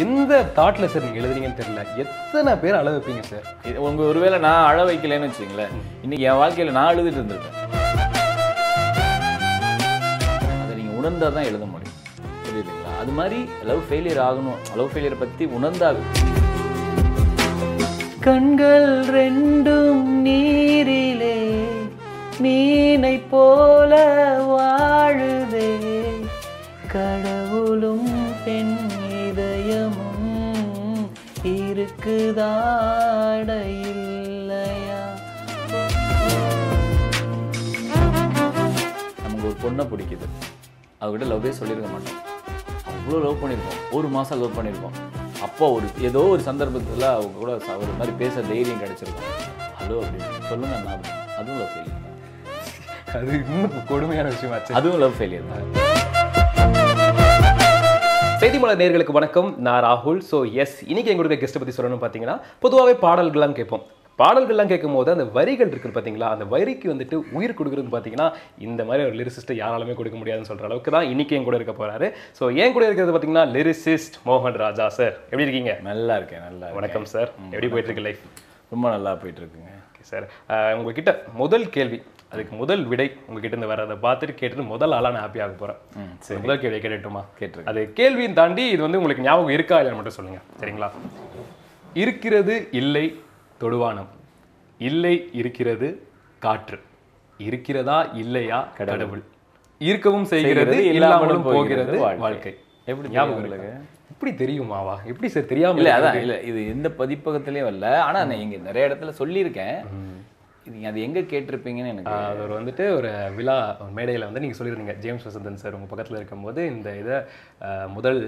எந்த தாட்ல சார் நீங்க எழுதுறீங்கன்னு தெரியல. எத்தனை பேர் அழ வைப்பீங்க சார் இது உங்க ஒருவேளை நான் அழ வைக்கலைன்னு வச்சுங்களேன் இன்னைக்கு என் வாழ்க்கையில நான் அழுதுட்டு இருந்திருப்பேன் அதை நீங்க உணர்ந்தா தான் எழுத முடியும். புரியுதுங்களா? அது மாதிரி லவ் ஃபெயிலியர் ஆகணும். லவ் ஃபெயிலியர் பத்தி உணர்ந்தாகு கண்கள் ரெண்டும் நீரிலே மீனை போல வாழுதே இருக்குதாட இல்லையா நமக்கு ஒரு பொண்ணை பிடிக்குது. அவகிட்ட லவ்வே சொல்லியிருக்க மாட்டோம். அவ்வளோ லவ் பண்ணியிருக்கோம். ஒரு மாதம் லவ் பண்ணியிருக்கோம். அப்போ ஒரு ஏதோ ஒரு சந்தர்ப்பத்தில் அவங்க கூட ஒரு மாதிரி பேச தைரியம் கிடைச்சிருக்கும். ஹலோ அப்படின்னு. சொல்லுங்க அப்படின்னு. அதுவும் லவ் ஃபெயிலியர் அது இன்னும் கொடுமையான விஷயமாச்சு அதுவும் லவ் ஃபெயிலியர் தான். செய்திமலர் நேர்களுக்கு வணக்கம். நான் ராகுல். ஸோ எஸ் இன்னைக்கு எங்களுடைய கெஸ்ட்டை பற்றி சொல்லணும்னு பார்த்தீங்கன்னா பொதுவாகவே பாடல்கள்லாம் கேட்போம். பாடல்கள்லாம் கேட்கும் போது அந்த வரிகள் இருக்குது பார்த்தீங்களா அந்த வரிக்கு வந்துட்டு உயிர் கொடுக்குறது பார்த்தீங்கன்னா இந்த மாதிரி ஒரு லிரிசிஸ்ட்டை யாராலுமே கொடுக்க முடியாதுன்னு சொல்கிற அளவுக்கு தான் இன்னைக்கு என் கூட இருக்க போறாரு. ஸோ என் கூட இருக்கிறது பார்த்தீங்கன்னா லிரிசிஸ்ட் மோகன் ராஜா சார் எப்படி இருக்கீங்க? நல்லா இருக்கேன் நல்லா. வணக்கம் சார் எப்படி போயிட்டு இருக்கு லைஃப் ரொம்ப நல்லா போயிட்டு இருக்குங்க. ஓகே சார் உங்ககிட்ட முதல் கேள்வி. அதுக்கு முதல் விடை உங்ககிட்ட இருந்து வர அதை பார்த்துட்டு கேட்டுட்டு முதல் ஆளாக நான் ஹாப்பி ஆக போகிறேன் சரி. முதல் கேள்வியை கேட்டுட்டுமா? கேட்டிருக்கேன் அது கேள்வியும் தாண்டி இது வந்து உங்களுக்கு ஞாபகம் இருக்கா இல்லைன்னு மட்டும் சொல்லுங்க. சரிங்களா? இருக்கிறது இல்லை தொடுவானம். இல்லை இருக்கிறது காற்று. இருக்கிறதா இல்லையா கடவுள். இருக்கவும் செய்கிறது இல்லாமலும் போகிறது வாழ்க்கை. எப்படி ஞாபகம் இருக்கா? எப்படி தெரியுமாவா? எப்படி சார் தெரியாம இல்ல? அதான் இல்ல இது எந்த பதிப்பகத்திலயும் வரல. ஆனா நான் இங்க நிறைய இடத்துல சொல்லியிருக்கேன். இது அது எங்க கேட்டிருப்பீங்கன்னு எனக்கு ஆஹ் அவர் வந்துட்டு ஒரு விழா மேடையில் வந்து நீங்கள் சொல்லியிருந்தீங்க. ஜேம்ஸ் வசந்தன் சார் உங்கள் பக்கத்தில் இருக்கும்போது இந்த இதை முதல்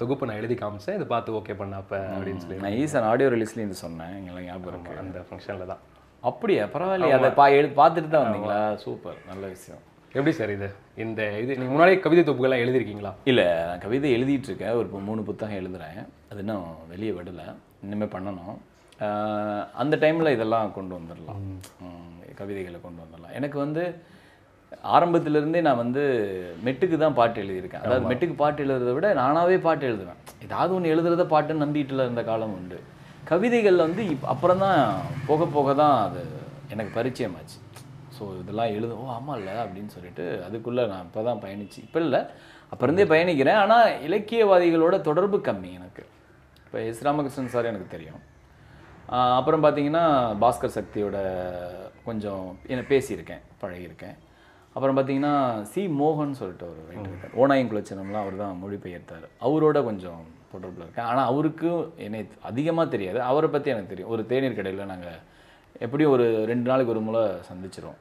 தொகுப்பு நான் எழுதி காமிச்சேன். இதை பார்த்து ஓகே பண்ணப்ப அப்படின்னு சொல்லி. நான் ஈசன் ஆடியோ ரிலீஸ்லயும் இது சொன்னேன். எங்களுக்கு ஞாபகம் இருக்கு. அந்த ஃபங்க்ஷனில் தான். அப்படியா? பரவாயில்லையே. அதை பா எழு பார்த்துட்டு தான் வந்தீங்களா? சூப்பர். நல்ல விஷயம். எப்படி சார் இது? இந்த இது நீங்கள் முன்னாடியே கவிதை தொகுப்புகள்லாம் எழுதிருக்கீங்களா இல்லை நான் கவிதை எழுதிட்டு இருக்கேன். ஒரு மூணு புத்தகம் எழுதுறேன். அது இன்னும் வெளியே விடலை. இனிமேல் பண்ணணும். அந்த டைமில் இதெல்லாம் கொண்டு வந்துடலாம் கவிதைகளை கொண்டு வந்துடலாம் எனக்கு வந்து ஆரம்பத்திலிருந்தே நான் வந்து மெட்டுக்கு தான் பாட்டு எழுதியிருக்கேன். அதாவது மெட்டுக்கு பாட்டு எழுதுறதை விட நானாவே பாட்டு எழுதுவேன். ஏதாவது ஒன்று எழுதுறத பாட்டுன்னு நம்பிட்டுல இருந்த காலம் உண்டு. கவிதைகள் வந்து இப் அப்புறம் தான் போக போக தான் அது எனக்கு பரிச்சயமாச்சு. ஸோ இதெல்லாம் எழுத ஓ ஆமாம் இல்லை அப்படின்னு சொல்லிட்டு அதுக்குள்ளே நான் இப்போ தான் பயணிச்சு இப்போ இல்லை அப்போ இருந்தே பயணிக்கிறேன். ஆனால் இலக்கியவாதிகளோட தொடர்பு கம்மி எனக்கு. இப்போ எஸ். ராமகிருஷ்ணன் சார் எனக்கு தெரியும். அப்புறம் பார்த்தீங்கன்னா பாஸ்கர் சக்தியோட கொஞ்சம் என்ன பேசியிருக்கேன் பழகியிருக்கேன். அப்புறம் பார்த்தீங்கன்னா சி மோகன் சொல்லிட்டு ஒரு ரைட்டர் இருக்கார். குலச்சனம்லாம் அவர் தான் மொழிபெயர்த்தார். அவரோட கொஞ்சம் தொடர்பில் இருக்கேன். ஆனால் அவருக்கும் என்னை அதிகமாக தெரியாது. அவரை பற்றி எனக்கு தெரியும். ஒரு தேநீர் கடையில் நாங்கள் எப்படியும் ஒரு ரெண்டு நாளைக்கு ஒரு முறை சந்திச்சிரும்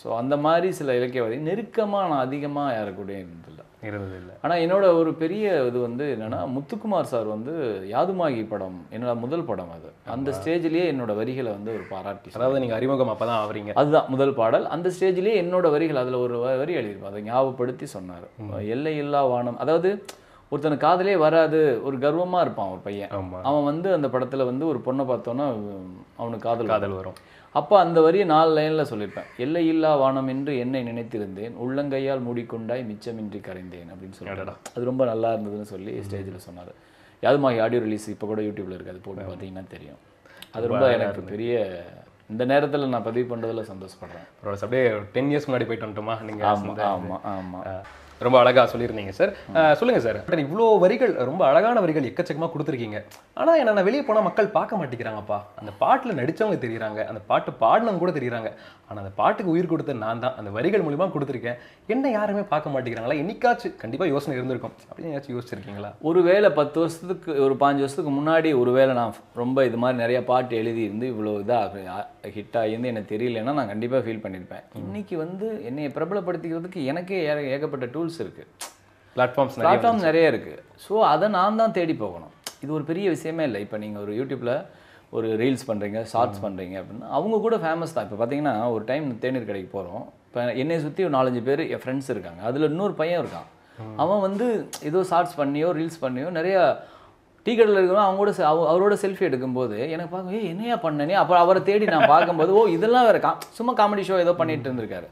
ஸோ அந்த மாதிரி சில இலக்கியவாதி நெருக்கமாக நான் அதிகமாக யாரு கூடயும் இருந்ததில்லை. இருந்தது இல்லை ஆனால் என்னோட ஒரு பெரிய இது வந்து என்னன்னா முத்துக்குமார் சார் வந்து யாதுமாகி படம் என்னோட முதல் படம் அது. அந்த ஸ்டேஜ்லயே என்னோட வரிகளை வந்து ஒரு பாராட்டி. அதாவது நீங்கள் அறிமுகம் அப்போ தான் ஆவறீங்க. அதுதான் முதல் பாடல். அந்த ஸ்டேஜ்லயே என்னோட வரிகள் அதுல ஒரு வரி எழுதியிருப்பேன் அதை ஞாபகப்படுத்தி சொன்னார். எல்லை இல்லா வானம். அதாவது ஒருத்தனுக்கு காதலே வராது ஒரு கர்வமா இருப்பான் ஒரு பையன். அவன் வந்து அந்த படத்துல வந்து ஒரு பொண்ணை பார்த்தோன்னா அவனுக்கு காதல். காதல் வரும். அப்போ அந்த வரியை நாலு லைன்ல சொல்லியிருப்பேன். எல்லை இல்லா வானம் என்று என்னை நினைத்திருந்தேன். உள்ளங்கையால் மூடிக்கொண்டாய் மிச்சமின்றி கரைந்தேன் அப்படின்னு சொல்லிட்டு. அது ரொம்ப நல்லா இருந்ததுன்னு சொல்லி ஸ்டேஜில் சொன்னார். யாதுமாகி ஆடியோ ரிலீஸ் இப்போ கூட யூடியூப்ல இருக்கு. அது போட்டு பார்த்தீங்கன்னா தெரியும். அது ரொம்ப எனக்கு பெரிய இந்த நேரத்துல நான் பதிவு பண்றதுல சந்தோஷப்படுறேன். அப்படியே டென் இயர்ஸ் முன்னாடி போயிட்டு வந்துட்டோமா? நீங்கள் ஆமா ஆமா ஆமா. ரொம்ப அழகாக சொல்லியிருந்தீங்க சார் சொல்லுங்கள் சார் பட் இவ்வளோ வரிகள் ரொம்ப அழகான வரிகள் எக்கச்சக்கமாக கொடுத்துருக்கீங்க. ஆனால் என்ன நான் வெளியே போனால் மக்கள் பார்க்க மாட்டேங்கிறாங்கப்பா. அந்த பாட்டில் நடித்தவங்க தெரியுறாங்க. அந்த பாட்டு பாடினவங்க கூட தெரியுறாங்க. ஆனால் அந்த பாட்டுக்கு உயிர் கொடுத்த நான் தான். அந்த வரிகள் மூலிமா கொடுத்துருக்கேன். என்ன யாருமே பார்க்க மாட்டேங்கிறாங்களா? என்னைக்காச்சும் கண்டிப்பாக யோசனை இருந்திருக்கும். அப்படின்னு ஏதாச்சும் யோசிச்சிருக்கீங்களா? ஒரு வேளை பத்து வருஷத்துக்கு ஒரு பாஞ்சு வருஷத்துக்கு முன்னாடி ஒரு வேளை நான் ரொம்ப இது மாதிரி நிறைய பாட்டு எழுதி இருந்து இவ்வளோ இதாக ஹிட் ஆகியிருந்து எனக்கு தெரியலன்னா நான் கண்டிப்பாக ஃபீல் பண்ணியிருப்பேன் இன்னைக்கு வந்து என்னை பிரபலப்படுத்திக்கிறதுக்கு எனக்கே ஏக- ஏகப்பட்ட டூல்ஸ் இருக்குது பிளாட்ஃபார்ம்ஸ் நிறைய பிளாட்ஃபார்ம் நிறைய இருக்குது ஸோ அதை நான் தான் தேடி போகணும். இது ஒரு பெரிய விஷயமே இல்லை. இப்போ நீங்கள் ஒரு யூடியூப்பில் ஒரு ரீல்ஸ் பண்ணுறீங்க ஷார்ட்ஸ் பண்ணுறீங்க அப்படின்னா அவங்க கூட ஃபேமஸ் தான். இப்போ பார்த்தீங்கன்னா ஒரு டைம் தேநீர் கடைக்கு போகிறோம் இப்போ என்னை சுற்றி ஒரு நாலஞ்சு பேர் என் ஃப்ரெண்ட்ஸ் இருக்காங்க. அதில் இன்னொரு பையன் இருக்கான். அவன் வந்து ஏதோ ஷார்ட்ஸ் பண்ணியோ ரீல்ஸ் பண்ணியோ நிறைய டீ கடையில் இருக்கிறவங்க அவங்க கூட செ- அவ- அவரோட செல்ஃபி எடுக்கும்போது எனக்கு பார்க்க ஏய் என்னையா பண்ணனே அப்புறம் அவரை தேடி நான் பார்க்கும்போது ஓ இதெல்லாம் வேற சும்மா காமெடி ஷோ ஏதோ பண்ணிட்டு இருந்திருக்காரு.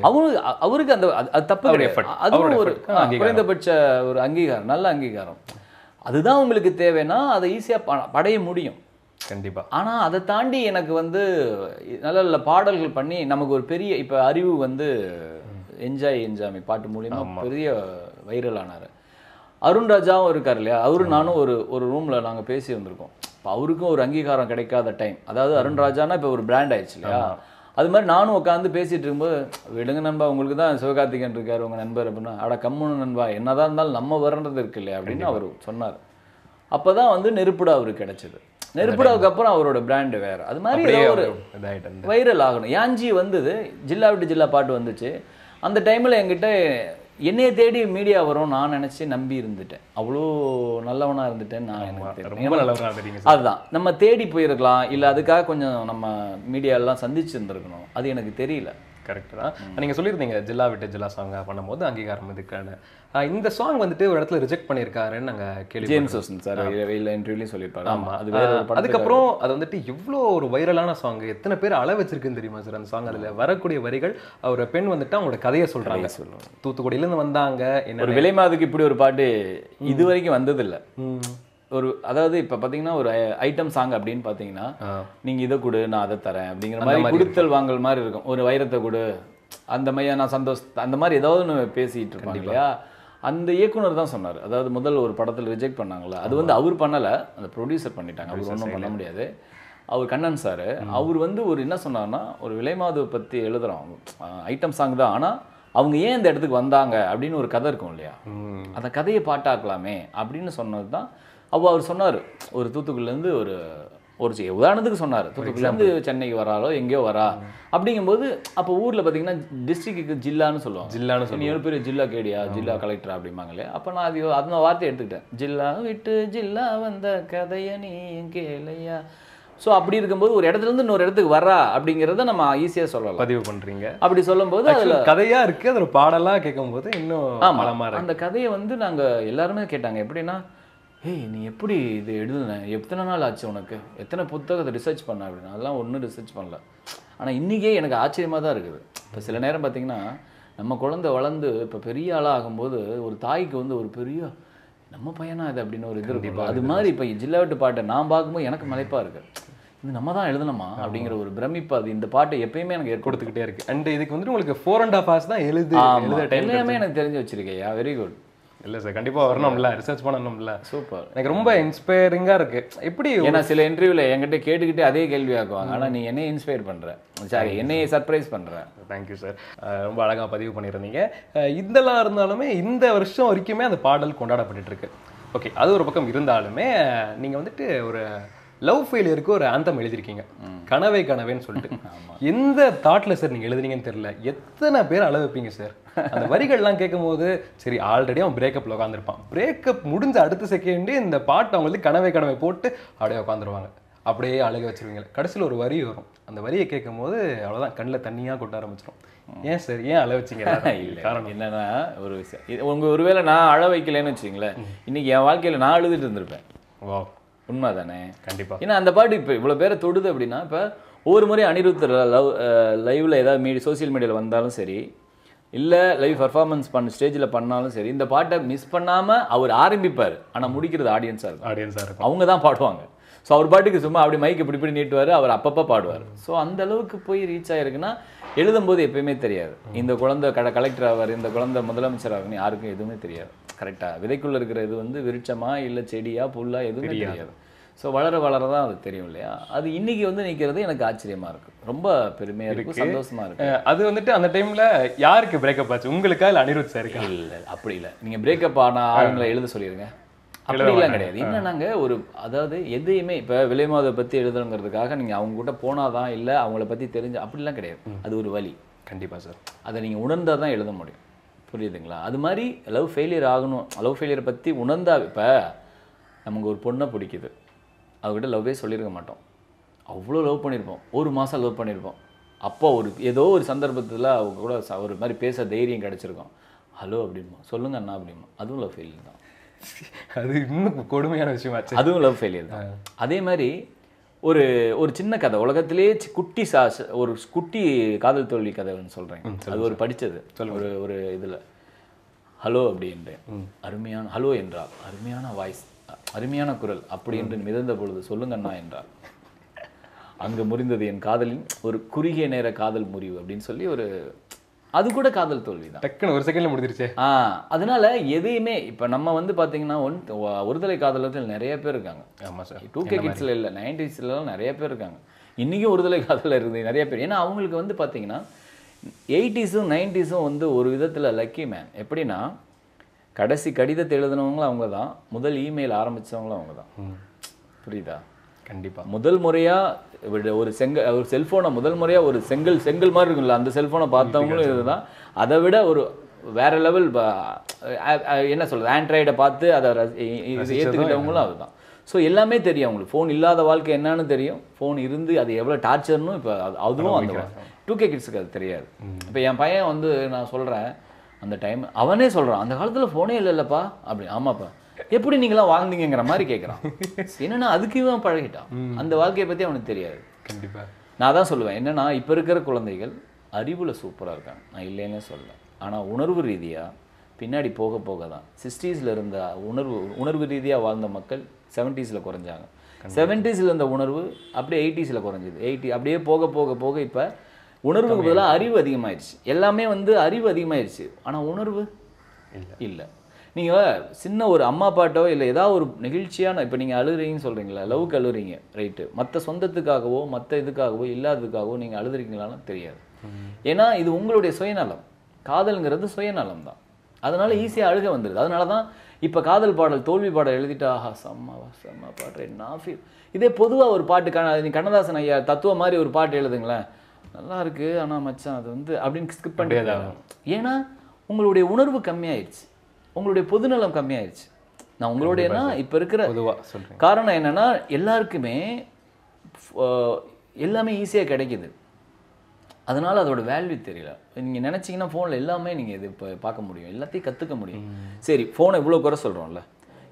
அவரு அவருக்கு அந்த அது- தப்பு கிடையாது. அதுவும் ஒரு. குறைந்தபட்ச ஒரு அங்கீகாரம் நல்ல அங்கீகாரம். அதுதான் உங்களுக்கு தேவைன்னா அதை ஈஸியாக படைய முடியும். கண்டிப்பா. ஆனால் அதை தாண்டி எனக்கு வந்து நல்ல நல்ல பாடல்கள் பண்ணி நமக்கு ஒரு பெரிய இப்போ அறிவு வந்து என்ஜாய் என்ஜாமி பாட்டு மூலியமா பெரிய வைரல் ஆனார். அருண் ராஜாவும் இருக்கார் இல்லையா? அவரு நானும் ஒரு ஒரு ரூமில் நாங்கள் பேசி வந்திருக்கோம் இப்போ அவருக்கும் ஒரு அங்கீகாரம் கிடைக்காத டைம் அதாவது அருண் ராஜானா இப்போ ஒரு பிராண்ட் ஆயிடுச்சு இல்லையா? அது மாதிரி நானும் உட்காந்து பேசிட்டு இருக்கும்போது விடுங்க நண்பா உங்களுக்கு தான் சிவகார்த்திகேயன் இருக்காரு உங்க நண்பர் அப்படின்னா அட கம்முன்னு நண்பா என்னதான் இருந்தாலும் நம்ம வர்றது இருக்கு இல்லையா அப்படின்னு அவர் சொன்னார். அப்பதான் வந்து நெருப்புடா அவருக்கு கிடைச்சது. நெருப்புடாவுக்கு அப்புறம் அவரோட பிராண்ட் வேற. அது மாதிரி ஒரு. வைரல் ஆகணும். யாஞ்சி வந்தது? ஜில்லா விட்டு ஜில்லா பாட்டு வந்துச்சு. அந்த டைமில் என்கிட்ட என்னைய தேடி மீடியா வரும் நான் நினச்சி நம்பி இருந்துட்டேன். அவ்வளோ நல்லவனா இருந்துட்டேன் நான் எனக்கு. ரொம்ப தெரியுங்க அதுதான். நம்ம தேடி போயிருக்கலாம். இல்லை அதுக்காக கொஞ்சம் நம்ம மீடியா எல்லாம் சந்திச்சு இருந்திருக்கணும் அது எனக்கு தெரியல. கரெக்ட் தான். நீங்க சொல்லியிருந்தீங்க ஜில்லா விட்டு ஜில்லா சாங்கா பண்ணும்போது அங்கீகாரம் இதுக்கான. இந்த சாங் வந்துட்டு ஒரு இடத்துல ரிஜெக்ட் பண்ணியிருக்காருன்னு நாங்க கேள்வி ஜேம்ஸ் ஹோசன் சார் இல்லை இன்டர்வியூலையும் சொல்லியிருப்பாரு. ஆமா. அது அதுக்கப்புறம் அது வந்துட்டு எவ்வளோ ஒரு வைரலான சாங் எத்தனை பேர் அள வச்சிருக்குன்னு தெரியுமா சார் அந்த சாங் அதுல வரக்கூடிய வரிகள் ஒரு பெண் வந்துட்டு அவங்களோட கதையை சொல்றாங்க. தூத்துக்குடியில இருந்து வந்தாங்க என்ன ஒரு விலை மாதுக்கு இப்படி ஒரு பாட்டு இது வரைக்கும் வந்ததில்லை. ஒரு அதாவது இப்போ பார்த்தீங்கன்னா ஒரு ஐட்டம் சாங் அப்படின்னு பார்த்தீங்கன்னா ஆ. நீங்க இதை கொடு நான் அதை தரேன். அப்படிங்கிற மாதிரி கொடுத்தல் வாங்கல் மாதிரி இருக்கும். ஒரு வைரத்தை கொடு அந்த மாதிரி நான் சந்தோஷ் அந்த மாதிரி ஏதாவது ஒன்று பேசிட்டு இருப்பாங்க இல்லையா? அந்த இயக்குனர் தான் சொன்னார். அதாவது முதல் ஒரு படத்தில் ரிஜெக்ட் பண்ணாங்கல்ல அது வந்து அவர் பண்ணலை அந்த ப்ரொடியூசர் பண்ணிட்டாங்க. அவர் ஒன்றும் பண்ண முடியாது. அவர் கண்ணன் சார். அவர் வந்து ஒரு என்ன சொன்னார்னா ஒரு விலைமாதுவை பற்றி எழுதுறோம். ஐட்டம் சாங் தான். ஆனால் அவங்க ஏன் இந்த இடத்துக்கு வந்தாங்க? அப்படின்னு ஒரு கதை இருக்கும் இல்லையா. அந்த கதையை பாட்டாக்கலாமே அப்படின்னு சொன்னது தான் அப்போ அவர் சொன்னார் ஒரு தூத்துக்குடிலேருந்து ஒரு ஒரு உதாரணத்துக்கு சொன்னார் தூத்துக்குடிலேருந்து சென்னைக்கு வராலோ எங்கேயோ வரா. அப்படிங்கும்போது அப்போ ஊரில் பார்த்தீங்கன்னா டிஸ்ட்ரிக்ட்டுக்கு ஜில்லான்னு சொல்லுவாங்க. ஜில்லான்னு நீ ஒரு பெரிய ஜில்லா கேடியா ஜில்லா கலெக்டர் அப்படிம்பாங்க இல்லையா அப்போ நான் அது அந்த வார்த்தையை எடுத்துக்கிட்டேன். ஜில்லா விட்டு ஜில்லா வந்த கதைய நீ கேளையா? ஸோ அப்படி இருக்கும்போது ஒரு இடத்துல இருந்து இன்னொரு இடத்துக்கு வரா அப்படிங்கிறத நம்ம ஈஸியாக சொல்லலாம். பதிவு பண்றீங்க. அப்படி சொல்லும்போது அதில் Actually, கதையா இருக்கு அதுல பாடலா கேட்கும்போது இன்னும் ஆமா. பலமா இருக்கு. அந்த கதையை வந்து நாங்க எல்லாருமே கேட்டாங்க. எப்படின்னா ஏய் நீ எப்படி இது எழுதுன? எத்தனை நாள் ஆச்சு உனக்கு? எத்தனை புத்தகத்தை ரிசர்ச் பண்ண அப்படின்னா? அதெல்லாம் ஒன்றும் ரிசர்ச் பண்ணல. ஆனா இன்னைக்கே எனக்கு ஆச்சரியமா தான் இருக்குது. இப்போ சில நேரம் பார்த்தீங்கன்னா நம்ம குழந்தை வளர்ந்து இப்போ பெரிய ஆளா ஆகும்போது ஒரு தாய்க்கு வந்து ஒரு பெரிய நம்ம பையனா இது? அப்படின்னு ஒரு இது இருக்கும். அது மாதிரி இப்போ ஜில்லாவட்டு பாட்டை நான் பார்க்கும்போது எனக்கு மலைப்பா இருக்கு. இது நம்ம தான் எழுதணுமா? அப்படிங்கிற ஒரு பிரமிப்பு அது. இந்த பாட்டை எப்பயுமே எனக்கு ஏற்படுத்து கொடுத்துக்கிட்டே இருக்கு. அண்ட் இதுக்கு வந்துட்டு உங்களுக்கு ஃபோர் அண்ட் ஹாஃப் ஹவர்ஸ் தான் எழுது எழுத டைம் எல்லாமே எனக்கு தெரிஞ்சு வச்சிருக்கையா வெரி குட் இல்ல சார் கண்டிப்பா வரணும்ல ரிசர்ச் பண்ணணும்ல. சூப்பர். எனக்கு ரொம்ப இன்ஸ்பைரிங்கா இருக்கு. எப்படி ஏன்னா சில இன்டர்வியூல என்கிட்ட கேட்டுக்கிட்டே அதே கேள்வி ஆக்குவாங்க. ஆனா நீ என்னைய இன்ஸ்பயர் பண்ற? சாரி என்னைய சர்ப்ரைஸ் பண்ற? தேங்க்யூ சார் ரொம்ப அழகா பதிவு பண்ணியிருந்தீங்க. இதெல்லாம் இருந்தாலுமே இந்த வருஷம் வரைக்குமே அந்த பாடல் கொண்டாடப்பட்டுட்டு இருக்கு. ஓகே அது ஒரு பக்கம் இருந்தாலுமே நீங்க வந்துட்டு ஒரு லவ் ஃபெயிலியருக்கு ஒரு ஆந்தம் எழுதிருக்கீங்க கனவே கனவேன்னு சொல்லிட்டு. எந்த தாட்ல சார் நீங்க எழுதுனீங்கன்னு தெரியல. எத்தனை பேர் அழ வைப்பீங்க சார் அந்த வரிகள்லாம் கேட்கும்போது சரி ஆல்ரெடி அவன் பிரேக்கப்ல உட்காந்துருப்பான் பிரேக்கப் முடிஞ்ச அடுத்த செகண்டே இந்த பாட்டு அவங்களுக்கு கனவே கனவை போட்டு அப்படியே உட்காந்துருவாங்க அப்படியே அழுக வச்சிருவீங்க. கடைசியில் ஒரு வரி வரும். அந்த வரியை கேட்கும்போது அவ்வளவுதான் கண்ணில் தண்ணியா கொட்ட ஆரம்பிச்சிடும் ஏன் சார் ஏன் அழ வச்சீங்க? இல்ல காரணம்? என்னன்னா ஒரு விஷயம். இது உங்க ஒருவேளை நான் அழ வைக்கலைன்னு வச்சுங்களேன் இன்னைக்கு என் வாழ்க்கையில நான் அழுதுட்டு இருந்திருப்பேன். உண்மை தானே கண்டிப்பா. ஏன்னா அந்த பாட்டு இப்போ இவ்வளோ பேரை தொடுது அப்படின்னா இப்போ ஒவ்வொரு முறை அனிருத் லவ் லைவ்ல ஏதாவது மீடி சோஷியல் மீடியாவில் வந்தாலும் சரி இல்லை லைவ் பர்ஃபார்மன்ஸ் பண்ண ஸ்டேஜில் பண்ணாலும் சரி இந்த பாட்டை மிஸ் பண்ணாமல் அவர் ஆரம்பிப்பார். ஆனால் முடிக்கிறது ஆடியன்ஸாக இருக்கும். ஆடியன்ஸாக இருக்கும். அவங்க தான் பாடுவாங்க. ஸோ அவர் பாட்டுக்கு சும்மா அப்படி மைக் இப்படி இப்படி நீட்டுவார் அவர் அப்பப்போ பாடுவார். ஸோ அந்த அளவுக்கு போய் ரீச் ஆயிருக்குன்னா எழுதும்போது எப்பயுமே தெரியாது. இந்த குழந்தை கட கலெக்டர் ஆவார் இந்த குழந்தை முதலமைச்சர் ஆகுன்னு யாருக்கும் எதுவுமே தெரியாது. கரெக்டாக விதைக்குள்ள இருக்கிற இது வந்து விருட்சமா இல்லை செடியா புல்லா எதுவுமே தெரியாது. ஸோ வளர வளர தான் அது தெரியும் இல்லையா? அது இன்னைக்கு வந்து நிற்கிறது எனக்கு ஆச்சரியமா இருக்கு. ரொம்ப பெருமையா இருக்கு சந்தோஷமா இருக்கு. அது வந்துட்டு அந்த டைம்ல யாருக்கு பிரேக்கப் ஆச்சு? உங்களுக்கா இல்ல அனிருத் சாருக்கா இல்ல அப்படி இல்ல. நீங்க பிரேக்கப் ஆன ஆளுங்களை எழுத சொல்லிருங்க. அப்படிலாம் கிடையாது. என்னன்னாங்க ஒரு அதாவது எதையுமே இப்ப விலைமாதை பத்தி எழுதுறங்கிறதுக்காக நீங்க அவங்க கூட போனாதான் இல்ல அவங்கள பத்தி தெரிஞ்சு அப்படிலாம் கிடையாது. அது ஒரு வழி. கண்டிப்பா சார். அதை நீங்க உணர்ந்தா தான் எழுத முடியும். புரியுதுங்களா? அது மாதிரி லவ் ஃபெயிலியர் ஆகணும் லவ் ஃபெயிலியரை பத்தி உணர்ந்தா இப்ப நமக்கு ஒரு பொண்ணை பிடிக்குது. அவகிட்ட லவ்வே சொல்லியிருக்க மாட்டோம். அவ்வளோ லவ் பண்ணியிருப்போம் ஒரு மாதம் லவ் பண்ணியிருப்போம் அப்போ ஒரு ஏதோ ஒரு சந்தர்ப்பத்தில் அவங்க கூட ஒரு மாதிரி பேச தைரியம் கிடச்சிருக்கும். ஹலோ அப்படிமா சொல்லுங்க அண்ணா அப்படிமா அதுவும் லவ் ஃபெயிலியர் தான். அது இன்னும் கொடுமையான விஷயமாச்சு அதுவும் லவ் ஃபெயிலியர் தான். அதே மாதிரி ஒரு ஒரு சின்ன கதை உலகத்திலே குட்டி சா ஒரு குட்டி காதல் தோல்வி கதை ஒன்று சொல்கிறேன் அது ஒரு படித்தது ஒரு ஒரு இதில். ஹலோ அப்படின்றேன். அருமையான ஹலோ என்றால் அருமையான வாய்ஸ் அருமையான குரல் அப்படி என்று மிதந்த பொழுது சொல்லுங்கண்ணா என்றார் அங்கு முறிந்தது என் காதலின் ஒரு குறுகிய நேர காதல் முறிவு அப்படின்னு சொல்லி ஒரு அது கூட காதல் தோல்வி தான் டக்குன்னு ஒரு செகண்ட்ல முடிஞ்சிருச்சே. ஆ அதனால எதையுமே இப்போ நம்ம வந்து பார்த்தீங்கன்னா ஒன் ஒருதலை காதலத்தில் நிறைய பேர் இருக்காங்க. ஆமா சார். டூ கே கிட்ஸில் இல்லை நைன்டிஸ்லாம் நிறைய பேர் இருக்காங்க. இன்றைக்கும் ஒருதலை காதலில் இருக்குது நிறைய பேர். ஏன்னா அவங்களுக்கு வந்து பார்த்தீங்கன்னா எயிட்டிஸும் நைன்டிஸும் வந்து ஒரு விதத்தில் லக்கி மேன் எப்படின்னா கடைசி கடிதத்தை எழுதினவங்களும் அவங்க தான் முதல் இமெயில் ஆரம்பித்தவங்களும் அவங்க தான் புரியுதா? கண்டிப்பா. முதல் முறையா விட- ஒரு செங்க ஒரு செல்போனை முதல் முறையா ஒரு செங்கல் செங்கல் மாதிரி இருக்கும்ல அந்த செல்போனை பார்த்தவங்களும் இதுதான். அதை விட ஒரு வேற லெவல் என்ன சொல்றது ஆண்ட்ராய்டை பார்த்து அதை ஏற்றுக்கிட்டவங்களும் அதுதான். ஸோ எல்லாமே தெரியும் அவங்களுக்கு. ஃபோன் இல்லாத வாழ்க்கை என்னன்னு தெரியும். ஃபோன் இருந்து அது எவ்வளோ டார்ச்சர்னு இப்போ அதுவும் அந்த டூ கே கிட்ஸுக்கு அது தெரியாது. இப்போ என் பையன் வந்து நான் சொல்கிறேன் அந்த டைம் அவனே சொல்கிறான் அந்த காலத்தில் ஃபோனே இல்லைல்லப்பா அப்படி ஆமாப்பா. எப்படி நீங்களாம் வாழ்ந்தீங்கங்கிற மாதிரி கேட்குறான் என்னன்னா அதுக்கு இவன் பழகிட்டான். அந்த வாழ்க்கையை பற்றி அவனுக்கு தெரியாது. கண்டிப்பா. நான் தான் சொல்லுவேன். என்னன்னா இப்போ இருக்கிற குழந்தைகள் அறிவுல சூப்பராக இருக்காங்க. நான் இல்லைன்னே சொல்ல ஆனால் உணர்வு ரீதியாக பின்னாடி போக போக தான். சிக்ஸ்டீஸில் இருந்த உணர்வு உணர்வு ரீதியாக வாழ்ந்த மக்கள் செவன்ட்டீஸில் குறைஞ்சாங்க. செவன்ட்டீஸில் இருந்த உணர்வு அப்படியே எயிட்டிஸில் குறைஞ்சிது. எயிட்டி அப்படியே போக போக போக இப்போ உணர்வுக்கு பதிலாக அறிவு அதிகமாயிருச்சு. எல்லாமே வந்து அறிவு அதிகமாயிருச்சு. ஆனால் உணர்வு இல்ல. இல்லை. நீங்கள் சின்ன ஒரு அம்மா பாட்டோ இல்லை ஏதாவது ஒரு நெகிழ்ச்சியான இப்போ நீங்கள் அழுகுறீங்கன்னு சொல்கிறீங்களா லவ்க்கு அழுகுறீங்க ரைட்டு மற்ற சொந்தத்துக்காகவோ மற்ற இதுக்காகவோ இல்லாததுக்காகவோ நீங்கள் அழுதுறீங்களான்னு தெரியாது. ஏன்னா இது உங்களுடைய சுயநலம். காதல்ங்கிறது சுயநலம் தான். அதனால ஈஸியாக அழுக வந்துடுது அதனால தான் இப்போ காதல் பாடல் தோல்வி பாடல் எழுதிட்டா ஆஹா செம்மாவா செம்ம பாட்டு. நான் ஃபீல் இதே பொதுவாக ஒரு பாட்டு கண்ண நீ கண்ணதாசன் ஐயா தத்துவ மாதிரி ஒரு பாட்டு எழுதுங்களேன். நல்லா இருக்கு. ஆனால் மச்சான் அது வந்து அப்படின்னு ஸ்கிப் பண்ணிட்டு ஏன்னா உங்களுடைய உணர்வு கம்மியாயிருச்சு. உங்களுடைய பொதுநலம் கம்மியாயிருச்சு. நான் உங்களுடையனா இப்போ இருக்கிற காரணம் என்னன்னா எல்லாருக்குமே எல்லாமே ஈஸியாக கிடைக்குது. அதனால அதோட வேல்யூ தெரியல. நீங்கள் நினச்சிங்கன்னா ஃபோனில் எல்லாமே நீங்கள் இது இப்போ பார்க்க முடியும். எல்லாத்தையும் கற்றுக்க முடியும். சரி ஃபோனை இவ்வளோ குறை சொல்கிறோம்ல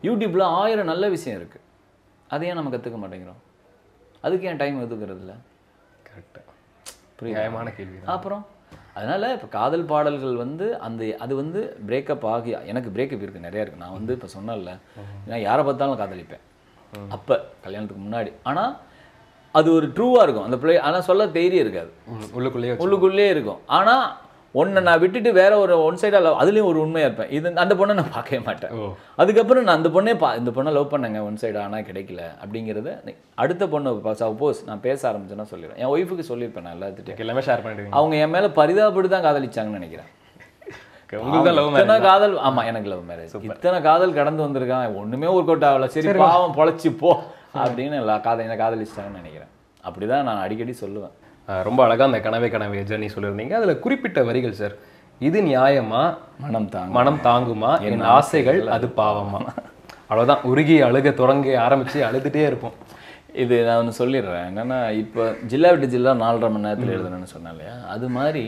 யூடியூப்பில் ஆயிரம் நல்ல விஷயம் இருக்குது அதையும் நம்ம கற்றுக்க மாட்டேங்கிறோம். அதுக்கு ஏன் டைம் ஒதுக்குறது இல்ல கரெக்ட் புரியுதா? நியாயமான கேள்வி அப்புறம்? அதனால இப்போ காதல் பாடல்கள் வந்து அந்த அது வந்து பிரேக்கப் ஆகி எனக்கு பிரேக்கப் இருக்கு நிறைய இருக்கு. நான் வந்து இப்போ சொன்னேன்ல நான் யாரை பார்த்தாலும் காதலிப்பேன். அப்போ கல்யாணத்துக்கு முன்னாடி. ஆனால் அது ஒரு ட்ரூவாக இருக்கும். அந்த பிள்ளை ஆனால் சொல்ல தைரியம் இருக்காது. உள்ளுக்குள்ளேயே வச்சு- உள்ளுக்குள்ளே இருக்கும். ஆனால் ஒன்றை நான் விட்டுட்டு வேற ஒரு ஒன் சைடாக அதுலேயும் ஒரு உண்மையாக இருப்பேன். இது அந்த பொண்ணை நான் பார்க்கவே மாட்டேன். அதுக்கப்புறம் நான் அந்த பொண்ணே பா இந்த பொண்ணை லவ் பண்ணேங்க ஒன் சைடு ஆனால் கிடைக்கல. அப்படிங்கிறத அடுத்த பொண்ணு சப்போஸ் நான் பேச ஆரம்பிச்சேன்னா சொல்லிடுவேன். என் ஒய்ஃபுக்கு சொல்லியிருப்பேன் நான் எல்லாத்துட்டையும். எல்லாமே ஷேர் பண்ணிடுவீங்க. அவங்க என் மேலே பரிதாபப்பட்டு தான் காதலிச்சாங்கன்னு நினைக்கிறேன். இத்தனை காதல் ஆமா எனக்கு லவ் மேரேஜ் இத்தனை காதல் கடந்து வந்திருக்கான் ஒண்ணுமே ஒர்க் அவுட் ஆகல. சரி பாவம் பொழைச்சி போ. அப்படின்னு எல்லா காதல் என்ன காதலிச்சிட்டாங்கன்னு நினைக்கிறேன். அப்படிதான் நான் அடிக்கடி சொல்லுவேன். ரொம்ப அழகா அந்த கனவே கனவே ஜர்னி சொல்லியிருந்தீங்க. அதுல குறிப்பிட்ட வரிகள் சார் இது நியாயமா? மனம் தாங்க மனம் தாங்குமா? என் ஆசைகள் அது பாவமா? அவ்வளவுதான். உருகி அழுக தொடங்கி ஆரம்பிச்சு அழுதுட்டே இருப்போம். இது நான் ஒன்று சொல்லிடுறேன். என்னன்னா இப்போ ஜில்லா விட்டு ஜில்லா நாலரை மணி நேரத்தில் எழுதணும்னு சொன்னேன் இல்லையா? அது மாதிரி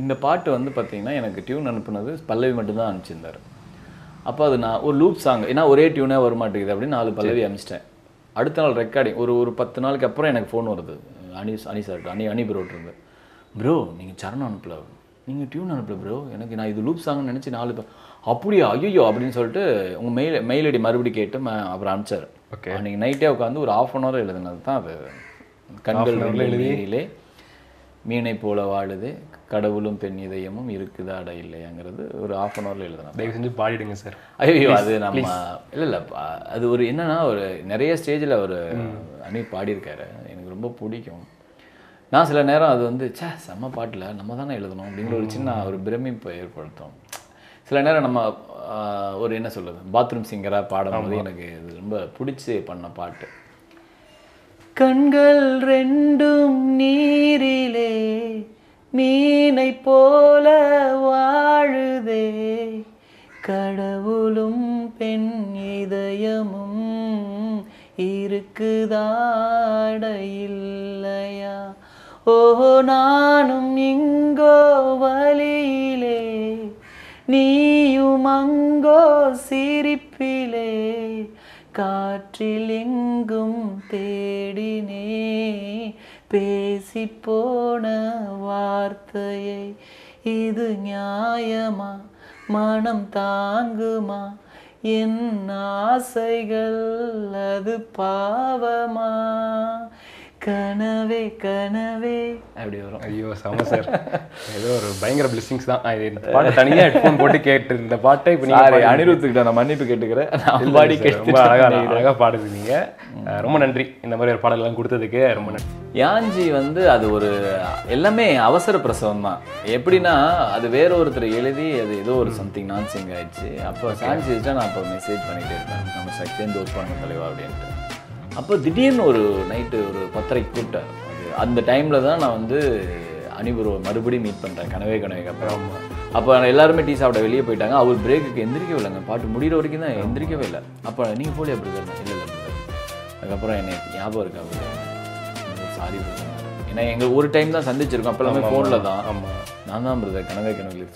இந்த பாட்டு வந்து பார்த்தீங்கன்னா எனக்கு டியூன் அனுப்புனது பல்லவி மட்டும்தான் அனுப்பிச்சிருந்தாரு. அப்போ அது நான் ஒரு லூப் சாங் ஏன்னா ஒரே டியூனே வர மாட்டேங்குது அப்படின்னு நாலு பல்லவி அனுப்பிச்சிட்டேன். அடுத்த நாள் ரெக்கார்டிங் ஒரு ஒரு பத்து நாளுக்கு அப்புறம் எனக்கு ஃபோன் வருது. அனி அனி சார் அனி அனி ப்ரோட் இருந்து ப்ரோ நீங்கள் சரணம் அனுப்பல. நீங்கள் டியூன் அனுப்பல ப்ரோ எனக்கு நான் இது லூப் சாங்னு நினச்சி நாலு பே- அப்படியா? ஐயோ அப்படின்னு சொல்லிட்டு உங்கள் மெயில் மெயில் ஐடி மறுபடியும் கேட்டு அப்புறம் அனுப்பிச்சார். Okay. அன்றைக்கி நைட்டே உட்காந்து ஒரு ஆஃப் அன் ஹவர் எழுதுனது தான் அது. கண்கள் நீரிலே மீனை போல வாழுது. கடவுளும் பெண் இதயமும் இருக்குதா அட இல்லையாங்கிறது ஒரு ஆஃப் அன் ஹவரில் எழுதுனேன். தயவு செஞ்சு பாடிடுங்க சார் ஐயோ அது நம்ம இல்லை இல்லை அது ஒரு என்னன்னா ஒரு நிறைய ஸ்டேஜில் ஒரு அணி பாடியிருக்காரு. ரொம்ப பிடிக்கும். நான் சில நேரம் அது வந்து ச்சே செம்ம பாட்டில் நம்ம தானே எழுதணும்? அப்படிங்கிற ஒரு சின்ன ஒரு பிரமிப்பை ஏற்படுத்தும். சில நேரம் நம்ம ஒரு என்ன சொல்றது? பாத்ரூம் சிங்கராக பாடும்போது எனக்கு இது ரொம்ப பிடிச்சி பண்ண பாட்டு. கண்கள் ரெண்டும் நீரிலே மீனை போல வாழுதே. கடவுளும் பெண் இதயமும் இருக்குதாட ஓ நானும் இங்கோ வழியிலே நீயும் அங்கோ சிரிப்பிலே காற்றில் எங்கும் தேடினே பேசி போன வார்த்தையை இது நியாயமா? மனம் தாங்குமா? என் ஆசைகள் அது பாவமா? கனவே கனவே. அப்படி வரும். ஐயோ செம சார். ஏதோ ஒரு பயங்கர பிளெஸிங்ஸ் தான். இந்த பாட்டை தனியாக ஹெட்ஃபோன் போட்டு கேட்டு இந்த பாட்டை இப்போ நீங்கள் அனிருத்துக்கிட்ட நான் மன்னிப்பு கேட்டுக்கிறேன். பாடி ரொம்ப அழகா அழகா பாடுது நீங்க அஹ் ரொம்ப நன்றி இந்த மாதிரி ஒரு பாடலாம் கொடுத்ததுக்கு. ரொம்ப நன்றி. யாஞ்சி வந்து அது ஒரு எல்லாமே அவசர பிரசவம் தான். எப்படின்னா அது வேற ஒருத்தர் எழுதி அது ஏதோ ஒரு சம்திங் நான் சிங் ஆயிடுச்சு. அப்போ சான்ஸ் நான் அப்போ மெசேஜ் பண்ணிட்டே இருப்பேன். நம்ம ச- சேர்ந்து ஒர்க் பண்ண தலைவா அப்படின்ட்டு. அப்போ திடீர்னு ஒரு நைட்டு ஒரு பத்தரைக்கு கூப்பிட்டார் அது அந்த டைமில் தான் நான் வந்து அனிபுரு மறுபடியும் மீட் பண்ணுறேன் கனவே கனவேக்கு அப்புறம் அப்போ எல்லாருமே டீ சாப்பிட வெளியே போயிட்டாங்க. அவர் பிரேக்குக்கு எந்திரிக்கவே இல்லைங்க. பாட்டு முடிகிற வரைக்கும் தான் எந்திரிக்கவே இல்லை. அப்போ நீங்கள் போலியா பிரதர் இல்லை இல்லை. அதுக்கப்புறம் என்னை ஞாபகம் இருக்கா சாரி பிரதர் ஏன்னா எங்க ஒரு டைம் தான் சந்திச்சிருக்கோம். அப்போ எல்லாமே ஃபோனில் தான். ஆமா. நான் தான் பிரதர் கனவே கனவு.